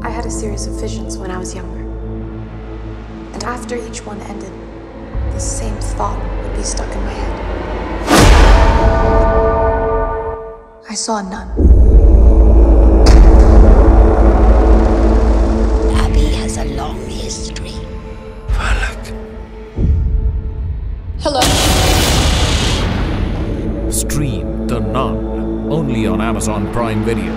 I had a series of visions when I was younger. And after each one ended, the same thought would be stuck in my head. I saw a nun. Abbey has a long history. Hello. Stream The Nun, only on Amazon Prime Video.